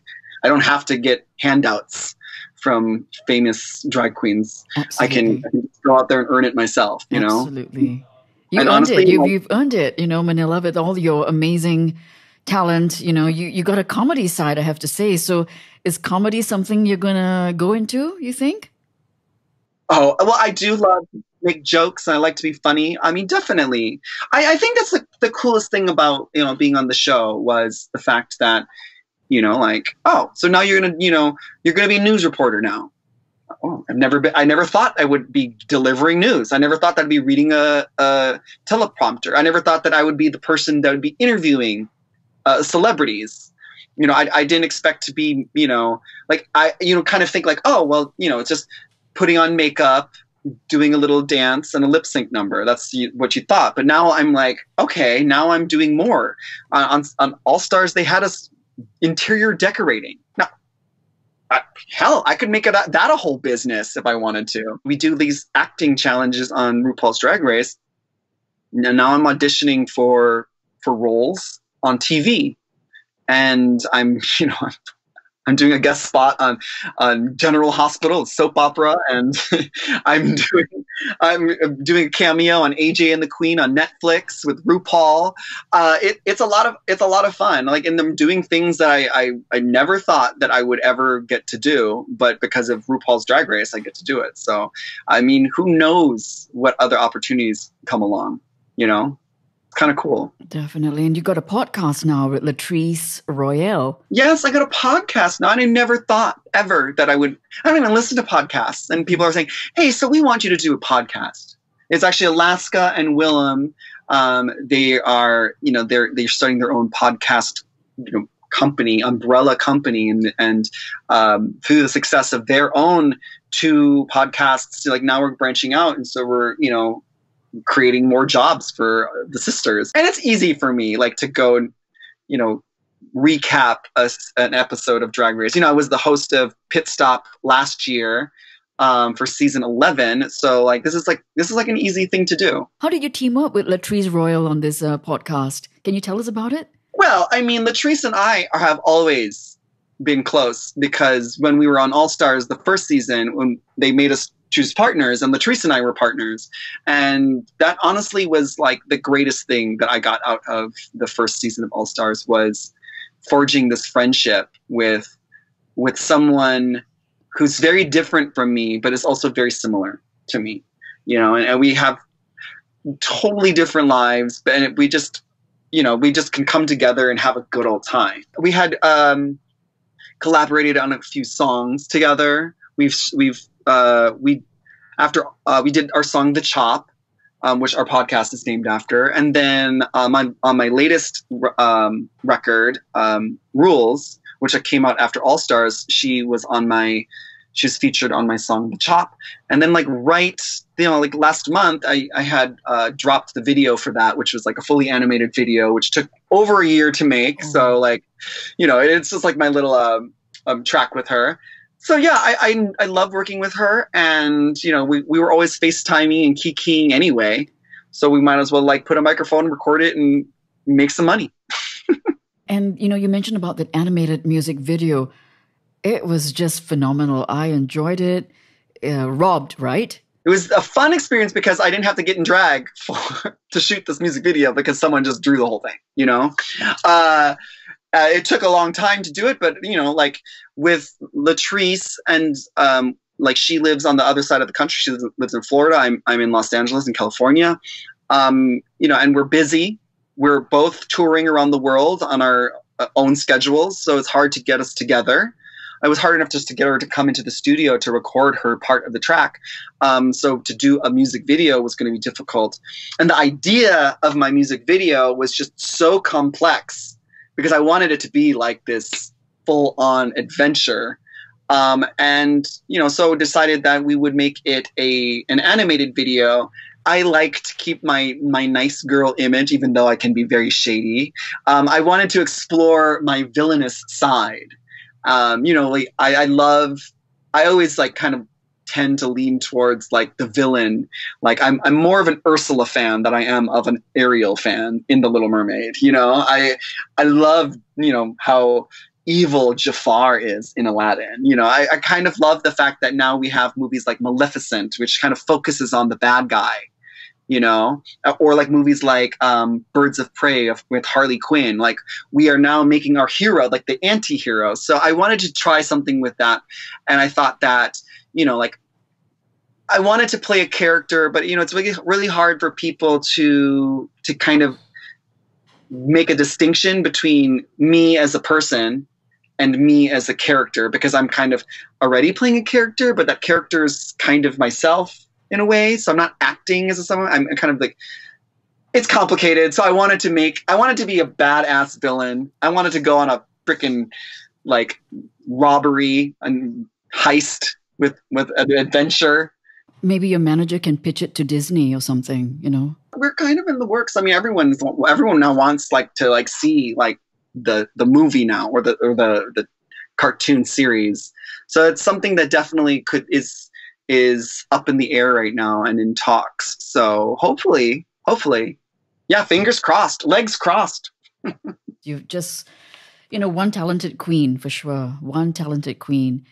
I don't have to get handouts from famous drag queens. Absolutely. I can, I can go out there and earn it myself. You know, absolutely. You and earned honestly, it. You, you've earned it. You know, Manila, with all your amazing talent. You know, you you got a comedy side. I have to say. So, is comedy something you're gonna go into? You think? Oh well, I do love make jokes and I like to be funny. I mean, definitely. I, I think that's the, the coolest thing about, you know, being on the show was the fact that, you know, like, oh, so now you're to, you know, you're to be a news reporter now. Oh, I've never been, I never thought I would be delivering news. I never thought that I'd be reading a, a teleprompter. I never thought that I would be the person that would be interviewing uh, celebrities you know, I, I didn't expect to be, you know, like I, you know, kind of think like, oh, well, you know, it's just putting on makeup doing a little dance and a lip sync number. That's what you thought. But now I'm like, okay, now I'm doing more. Uh, on, on All Stars, they had us interior decorating. Now, uh, hell, I could make it a, that a whole business if I wanted to. We do these acting challenges on RuPaul's Drag Race. And now I'm auditioning for for roles on TV, and I'm you know I'm doing a guest spot on on General Hospital, soap opera, and I'm doing I'm doing a cameo on AJ and the Queen on Netflix with RuPaul. Uh, it, it's a lot of it's a lot of fun. Like, and I'm doing things that I, I I never thought that I would ever get to do, but because of RuPaul's Drag Race, I get to do it. So, I mean, who knows what other opportunities come along? You know kind of cool. Definitely. And you got a podcast now with Latrice Royale. Yes, I got a podcast now. And I never thought ever that I would, I don't even listen to podcasts. And people are saying, hey, so we want you to do a podcast. It's actually Alaska and Willam. Um, they are, you know, they're, they're starting their own podcast, you know, company, umbrella company, and and um, through the success of their own two podcasts, like now we're branching out, and so we're you know creating more jobs for the sisters. And it's easy for me, like to go and you know recap a, an episode of Drag Race. You know, I was the host of Pit Stop last year um, for season 11. So like this is like this is like an easy thing to do. How did you team up with Latrice Royale on this uh, podcast? Can you tell us about it? Well, I mean, Latrice and I have always been close because when we were on All Stars the first season, when they made us choose partners, and Latrice and I were partners, and that honestly was like the greatest thing that I got out of the first season of All Stars was forging this friendship with with someone who's very different from me, but is also very similar to me. You know, and, and we have totally different lives, but we just, you know, we just can come together and have a good old time. We had um, collaborated on a few songs together. We've we've uh, we after uh, we did our song "The Chop," um, which our podcast is named after, and then um, on on my latest um, record, um, "Rules," which came out after All Stars, she was on my she was featured on my song The Chop. And then like right, you know, like last month I, I had uh, dropped the video for that, which was like a fully animated video, which took over a year to make. Mm-hmm. So like, you know, it's just like my little um, um, track with her. So yeah, I, I, I love working with her, and you know, we, we were always FaceTiming and kikiing anyway, so we might as well like put a microphone, record it, and make some money. and you know, you mentioned about that animated music video. It was just phenomenal. I enjoyed it. Uh, robbed, right? It was a fun experience because I didn't have to get in drag for, to shoot this music video because someone just drew the whole thing, you know? Uh, uh, it took a long time to do it, but, you know, like with Latrice and um, like she lives on the other side of the country. She lives in Florida. I'm, I'm in Los Angeles in California. Um, you know, and we're busy. We're both touring around the world on our uh, own schedules, so it's hard to get us together it was hard enough just to get her to come into the studio to record her part of the track. Um, so to do a music video was going to be difficult. And the idea of my music video was just so complex because I wanted it to be like this full on adventure. Um, and you know, so decided that we would make it a an animated video I like to keep my my nice girl image, even though I can be very shady. Um, I wanted to explore my villainous side, um, you know, like I, I love, I always like kind of tend to lean towards like the villain. Like I'm I'm more of an Ursula fan than I am of an Ariel fan in The Little Mermaid. You know, I I love you know how evil Jafar is in Aladdin. You know, I, I kind of love the fact that now we have movies like Maleficent, which kind of focuses on the bad guy you know, or like movies like um, Birds of Prey of, with Harley Quinn. Like we are now making our hero like the anti-hero. So I wanted to try something with that, and I thought that you know, like I wanted to play a character, but you know, it's really really hard for people to to kind of make a distinction between me as a person and me as a character because I'm kind of already playing a character, but that character is kind of myself in a way. So I'm not acting as a someone. I'm kind of like it's complicated. So I wanted to make I wanted to be a badass villain. I wanted to go on a freaking like robbery and heist with with an adventure. Maybe your manager can pitch it to Disney or something, you know. We're kind of in the works. I mean, everyone's everyone now wants like to like see like the the movie now or the or the the cartoon series. So it's something that definitely could is is up in the air right now and in talks. So hopefully, hopefully, yeah, fingers crossed, legs crossed. You've just, you know, one talented queen for sure, one talented queen.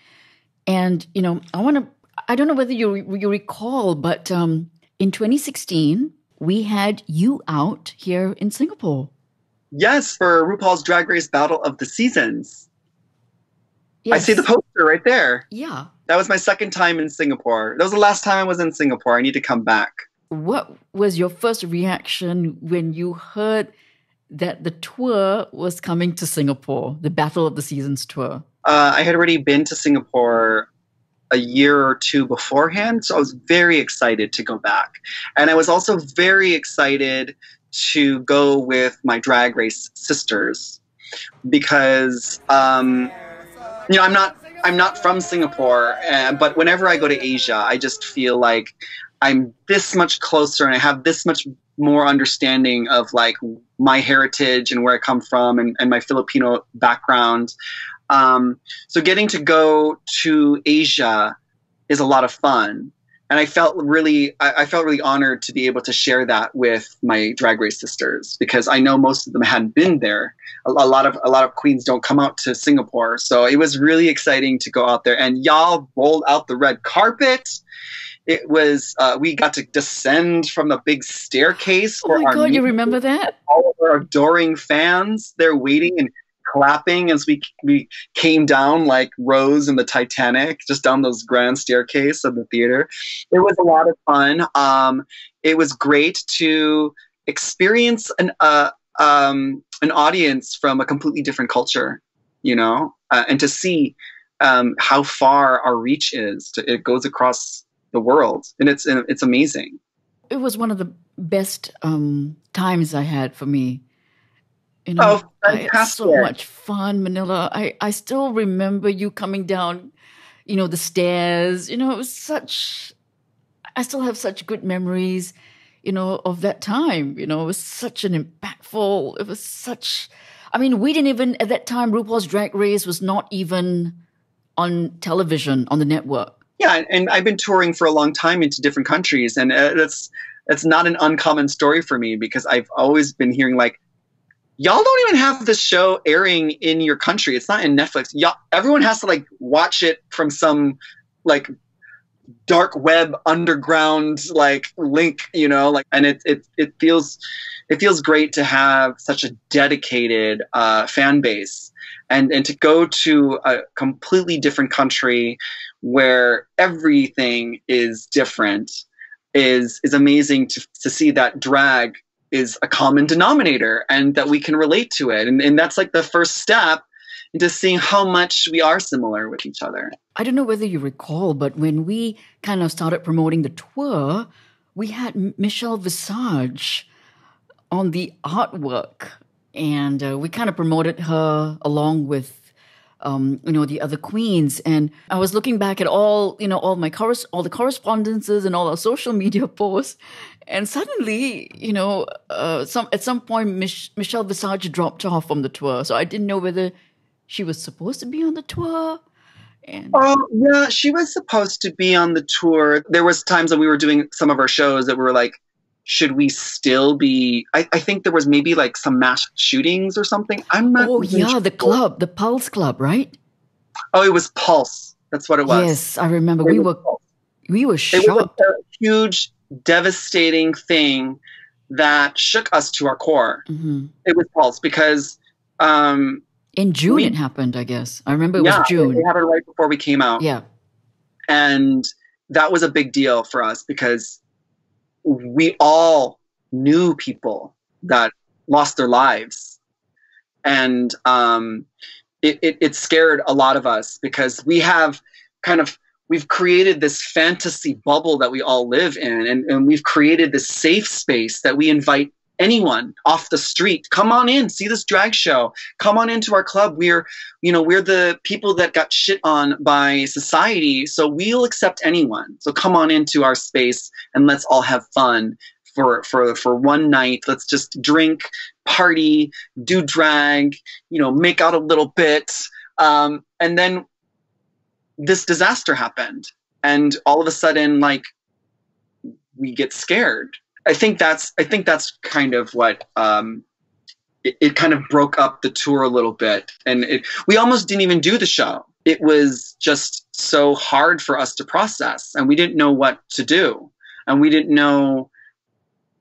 And, you know, I want to, I don't know whether you, you recall, but um, in 2016, we had you out here in Singapore. Yes, for RuPaul's Drag Race Battle of the Seasons. Yes. I see the poster right there. Yeah. That was my second time in Singapore. That was the last time I was in Singapore. I need to come back. What was your first reaction when you heard that the tour was coming to Singapore, the Battle of the Seasons tour? Uh, I had already been to Singapore a year or two beforehand, so I was very excited to go back. And I was also very excited to go with my drag race sisters because um, you know I'm not I'm not from Singapore, uh, but whenever I go to Asia, I just feel like I'm this much closer and I have this much more understanding of like my heritage and where I come from and, and my Filipino background. Um, so getting to go to Asia is a lot of fun. And I felt really, I, I felt really honored to be able to share that with my drag race sisters because I know most of them hadn't been there. A, a lot of a lot of queens don't come out to Singapore, so it was really exciting to go out there. And y'all rolled out the red carpet it was uh, we got to descend from the big staircase. Oh my god, you remember that? All of our adoring fans, they're waiting and clapping as we we came down like Rose in the Titanic, just down those grand staircase of the theater. It was a lot of fun. Um, it was great to experience an uh, um, an audience from a completely different culture, you know, uh, and to see um, how far our reach is. To, it goes across the world, and it's it's amazing. It was one of the best um, times I had for me. You know, oh, I had so much fun, Manila. I I still remember you coming down, you know, the stairs. You know, it was such. I still have such good memories, you know, of that time. You know, it was such an impactful. It was such. I mean, we didn't even at that time. RuPaul's Drag Race was not even on television on the network yeah, and I've been touring for a long time into different countries, and uh, that's that's not an uncommon story for me because I've always been hearing like, y'all don't even have this show airing in your country. It's not in Netflix. Y'all, everyone has to like watch it from some like dark web underground like link, you know, like, and it it it feels it feels great to have such a dedicated uh, fan base and and to go to a completely different country where everything is different is is amazing to, to see that drag is a common denominator and that we can relate to it. And, and that's like the first step into seeing how much we are similar with each other. I don't know whether you recall but when we kind of started promoting the tour we had michelle visage on the artwork and uh, we kind of promoted her along with um, you know the other queens. And i was looking back at all you know all my corres- all the correspondences and all our social media posts. And suddenly you know uh, some at some point Mich- michelle visage dropped off from the tour. So i didn't know whether she was supposed to be on the tour. And oh yeah she was supposed to be on the tour. There was times when we were doing some of our shows that we were like should we still be I, I, think there was maybe like some mass shootings or something. I'm not oh yeah sure. the club the pulse club right? Oh it was pulse. That's what it was. Yes i remember. It we were pulse. we were shocked. it was a huge devastating thing that shook us to our core. Mm-hmm. it was pulse because um in june we, it happened i guess. I remember it yeah, was june. it happened right before we came out. Yeah. And that was a big deal for us because we all knew people that lost their lives. And um, it, it, it scared a lot of us because we have kind of we've created this fantasy bubble that we all live in and, and we've created this safe space that we invite anyone off the street come on in see this drag show. Come on into our club. We're you know we're the people that got shit on by society so we'll accept anyone. So come on into our space and let's all have fun for for for one night. Let's just drink party do drag you know make out a little bit. Um, and then this disaster happened and all of a sudden like we get scared I think that's I think that's kind of what um, it, it, kind of broke up the tour a little bit, and it, we almost didn't even do the show. It was just so hard for us to process, and we didn't know what to do, and we didn't know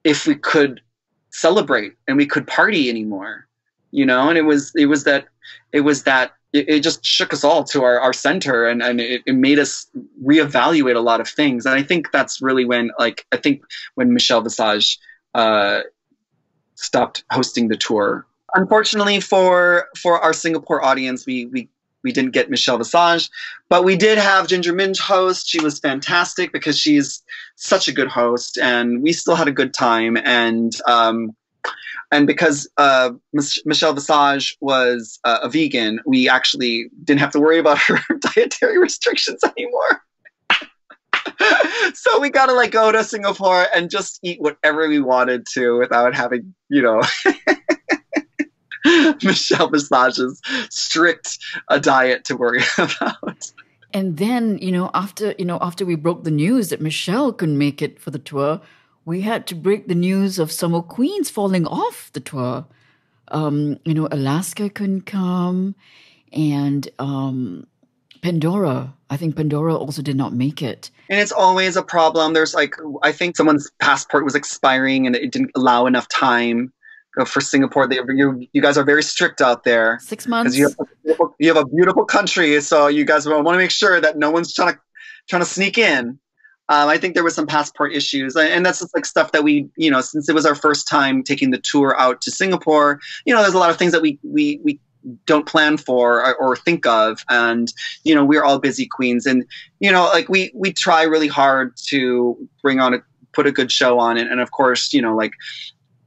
if we could celebrate and we could party anymore, you know. And it was it was that it was that it, it, just shook us all to our, our center and, and it, it, made us reevaluate a lot of things. And I think that's really when, like, I think when Michelle Visage uh, stopped hosting the tour. Unfortunately for for our Singapore audience, we we we didn't get Michelle Visage, but we did have Ginger Minj host. She was fantastic because she's such a good host, and we still had a good time. And um, and because uh, Michelle Visage was uh, a vegan, we actually didn't have to worry about her dietary restrictions anymore. so we got to like go to Singapore and just eat whatever we wanted to without having, you know, Michelle Visage's strict a diet to worry about. And then, you know, after you know, after we broke the news that Michelle couldn't make it for the tour, we had to break the news of some of Queens falling off the tour. Um, you know, Alaska couldn't come, and um, Pandora. I think Pandora also did not make it. And it's always a problem. There's like, I think someone's passport was expiring and it didn't allow enough time for Singapore. They, you, you guys are very strict out there. Six months. You have, you have a beautiful country, so you guys want to make sure that no one's trying to trying to sneak in. Um, I think there was some passport issues, and that's just like stuff that we, you know, since it was our first time taking the tour out to Singapore, you know, there's a lot of things that we we we don't plan for or, or, think of. And you know we're all busy queens. And you know like we we try really hard to bring on a put a good show on it. And of course you know like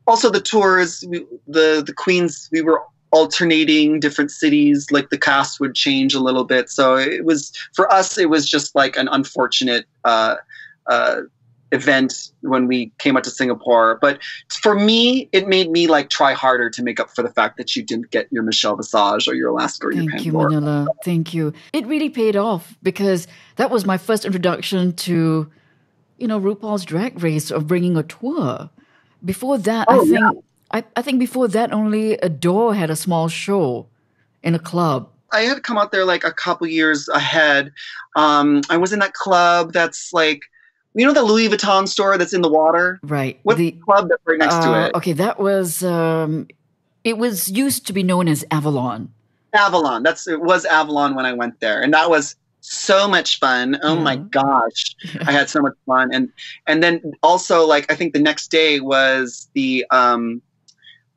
also the tours we, the the queens we were alternating different cities like the cast would change a little bit. So it was for us it was just like an unfortunate uh, uh, event when we came out to Singapore. But for me, it made me like try harder to make up for the fact that you didn't get your Michelle Visage or your Alaska or Thank your you, Manila. Thank you. It really paid off because that was my first introduction to, you know, RuPaul's Drag Race of bringing a tour. Before that, oh, I think yeah. I, I think before that only Adore had a small show in a club. I had come out there like a couple years ahead. Um, I was in that club that's like you know the Louis Vuitton store that's in the water? Right. What's the, the club that's right next uh, to it? Okay, that was um, it was used to be known as Avalon. Avalon. That's it was Avalon when I went there. And that was so much fun. Oh yeah. my gosh. I had so much fun. And and then also like I think the next day was the um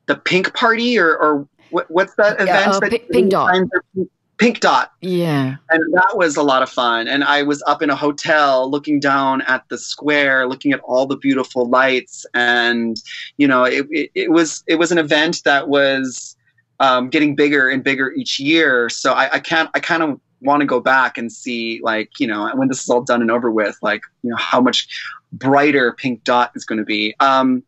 the pink party or or what, what's that event? Uh, that pink dot. Pink Pink dot. Yeah. And that was a lot of fun. And I was up in a hotel looking down at the square, looking at all the beautiful lights. And, you know, it, it, it was it was an event that was um, getting bigger and bigger each year. So I, I can't I kind of want to go back and see like, you know, when this is all done and over with, like, you know, how much brighter Pink Dot is going to be. Um,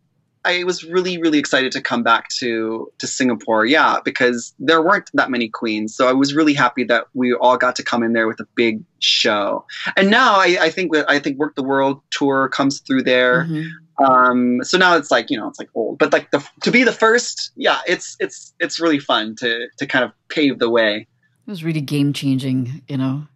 I was really, really excited to come back to to Singapore. Yeah, because there weren't that many queens, so I was really happy that we all got to come in there with a big show. And now I, I think I think Werq the World tour comes through there. Mm-hmm. Um, so now it's like you know it's like old, but like the to be the first, yeah, it's it's it's really fun to to kind of pave the way. It was really game changing, you know,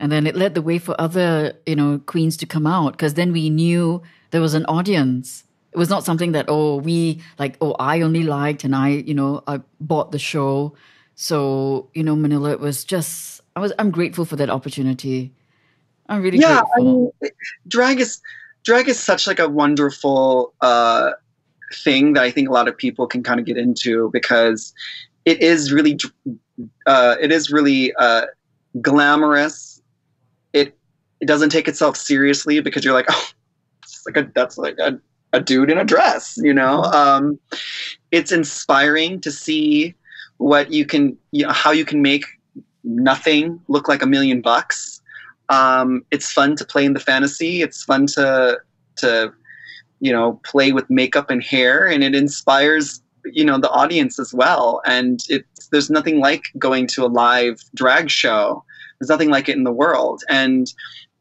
and then it led the way for other you know queens to come out because then we knew there was an audience it was not something that oh we like oh I only liked and I you know I bought the show. So you know Manila it was just I was I'm grateful for that opportunity. I'm really yeah. Grateful. I mean, drag is drag is such like a wonderful uh, thing that I think a lot of people can kind of get into because it is really uh, it is really uh, glamorous. It it doesn't take itself seriously because you're like oh it's like a that's like a a dude in a dress you know? Mm-hmm. um, it's inspiring to see what you can you know how you can make nothing look like a million bucks. Um, it's fun to play in the fantasy. It's fun to to you know play with makeup and hair and it inspires you know the audience as well. And it's there's nothing like going to a live drag show. There's nothing like it in the world. And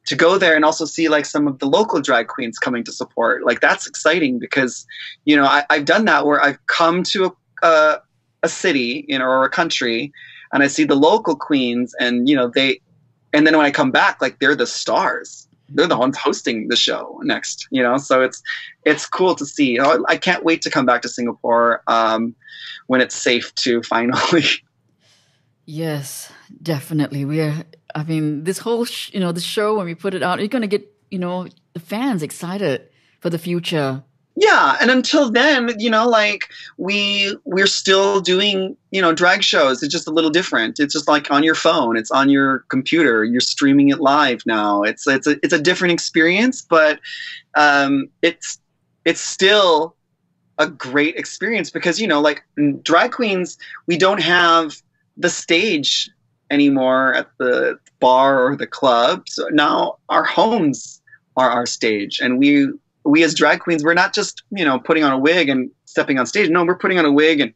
to go there and also see like some of the local drag queens coming to support. Like that's exciting because you know I, have done that where i've come to a, a, a city you know or a country and i see the local queens and you know they and then when i come back like they're the stars. They're the ones hosting the show next you know? So it's it's cool to see. I can't wait to come back to singapore um, when it's safe to finally. Yes definitely. We're I mean, this whole, sh- you know, the show when we put it out, you're going to get, you know, the fans excited for the future. Yeah, and until then, you know, like we we're still doing, you know, drag shows. It's just a little different. It's just like on your phone. It's on your computer. You're streaming it live now. It's it's a it's a different experience, but um, it's it's still a great experience because you know like drag queens we don't have the stage anymore at the bar or the club so now our homes are our stage and we we as drag queens we're not just you know putting on a wig and stepping on stage no we're putting on a wig and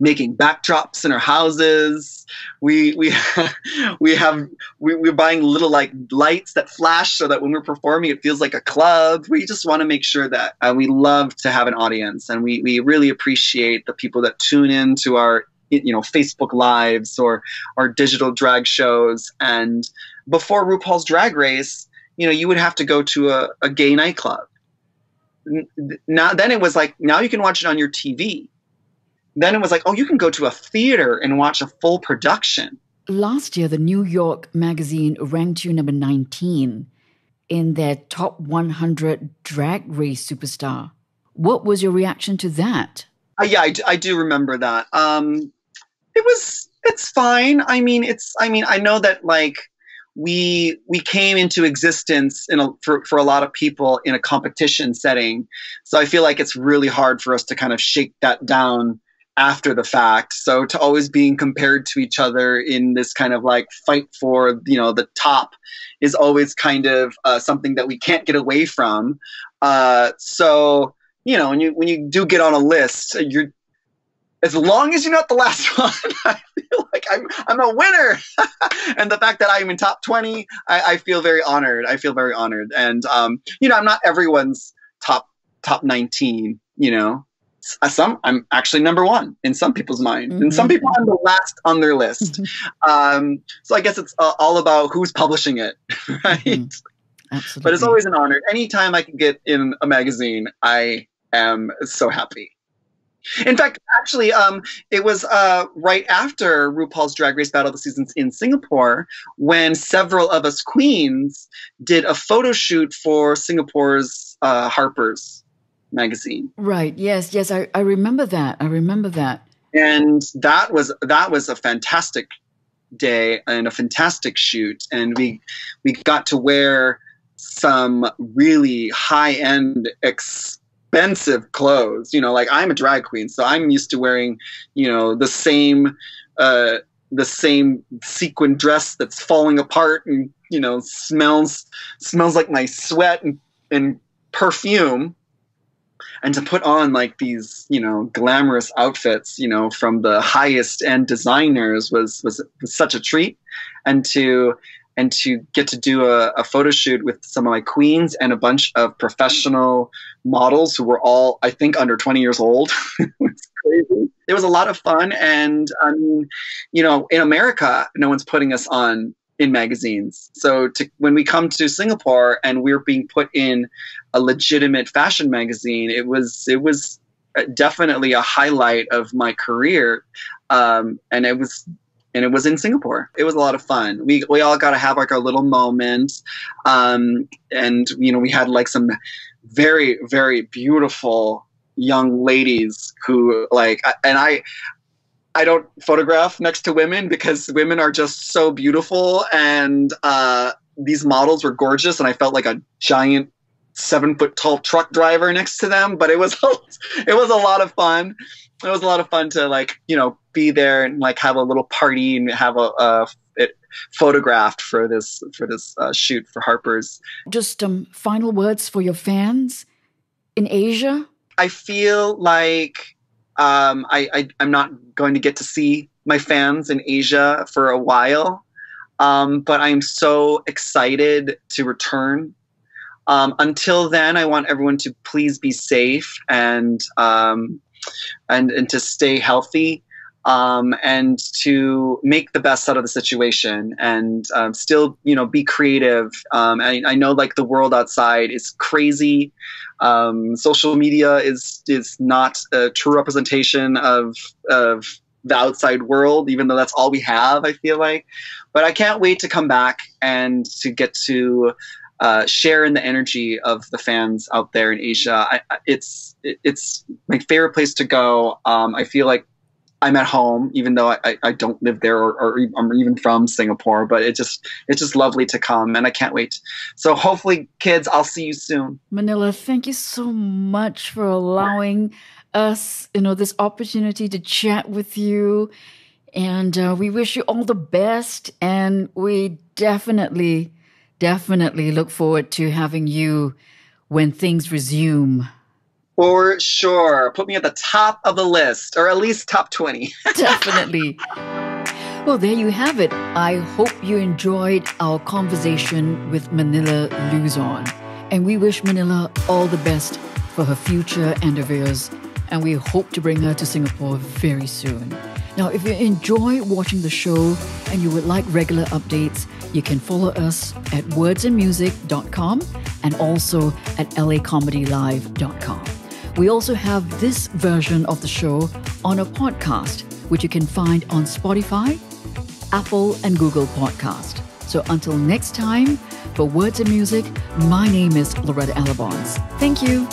making backdrops in our houses. We we we have we, we're buying little like lights that flash so that when we're performing it feels like a club. We just want to make sure that uh, we love to have an audience and we we really appreciate the people that tune in to our you know Facebook lives or our digital drag shows and before RuPaul's Drag Race, you know, you would have to go to a, a gay nightclub. Now, then it was like now you can watch it on your TV then it was like, oh, you can go to a theater and watch a full production. Last year, the New York magazine ranked you number 19 in their top 100 drag race superstar. What was your reaction to that? Uh, yeah, I, I do remember that. Um, it was, it's fine. I mean, it's, I mean, I know that like we we came into existence in a, for, for a lot of people in a competition setting so i feel like it's really hard for us to kind of shake that down after the fact. So to always being compared to each other in this kind of like fight for you know the top is always kind of uh, something that we can't get away from. Uh, so you know when you when you do get on a list, you're as long as you're not the last one, I feel like I'm I'm a winner. and the fact that I'm in top 20, I, I feel very honored. I feel very honored. And um, you know, I'm not everyone's top top 19. You know, uh, some I'm actually number one in some people's mind, mm-hmm. and some mm-hmm. people I'm the last on their list. um, so I guess it's uh, all about who's publishing it, right? Mm-hmm. Absolutely. But it's always an honor. Anytime I can get in a magazine, I am so happy. In fact, actually, um, it was uh, right after RuPaul's Drag Race Battle of the Seasons in Singapore when several of us queens did a photo shoot for Singapore's uh, Harper's magazine. Right. Yes. Yes. I, I remember that. I remember that. And that was that was a fantastic day and a fantastic shoot. And we we got to wear some really high end expensive clothes. You know, like I'm a drag queen, so I'm used to wearing, you know, the same uh the same sequin dress that's falling apart and you know smells smells like my sweat and, and perfume and to put on like these you know glamorous outfits you know from the highest end designers was was, was such a treat and to and to get to do a, a, photo shoot with some of my queens and a bunch of professional models who were all i think under 20 years old. It was crazy. It was a lot of fun and i mean you know in america no one's putting us on in magazines. So to, when we come to Singapore and we're being put in a legitimate fashion magazine, it was it was definitely a highlight of my career, um, and it was and it was in Singapore. It was a lot of fun. We we all got to have like our little moments, um, and you know we had like some very very beautiful young ladies who like and I I don't photograph next to women because women are just so beautiful and uh, these models were gorgeous and I felt like a giant seven foot tall truck driver next to them. But it was it was a lot of fun. It was a lot of fun to like you know be there and like have a little party and have a, a it photographed for this for this uh, shoot for Harper's. Just um, final words for your fans in Asia. I feel like um, I, I am not going to get to see my fans in Asia for a while, um, but I'm so excited to return. Um, until then, I want everyone to please be safe and um, and and to stay healthy. Um, and to make the best out of the situation and um, still, you know, be creative. Um, I, I, know like the world outside is crazy. Um, social media is is not a true representation of of the outside world, even though that's all we have. I feel like, but I can't wait to come back and to get to uh, share in the energy of the fans out there in Asia. I, it's it's my favorite place to go. Um, I feel like I'm at home, even though I, I don't live there or, or I'm even from Singapore. But it just it's just lovely to come, and I can't wait. So hopefully, kids, I'll see you soon. Manila, thank you so much for allowing us, you know, this opportunity to chat with you. And uh, we wish you all the best. And we definitely, definitely look forward to having you when things resume. For sure. Put me at the top of the list, or at least top 20. definitely. Well, there you have it. I hope you enjoyed our conversation with Manila Luzon. And we wish Manila all the best for her future endeavors. And we hope to bring her to Singapore very soon. Now, if you enjoy watching the show and you would like regular updates, you can follow us at wordsandmusic.com and also at lacomedylive.com. We also have this version of the show on a podcast, which you can find on Spotify, Apple, and Google Podcast. So until next time, for Words and Music, my name is Loretta Alabons. Thank you.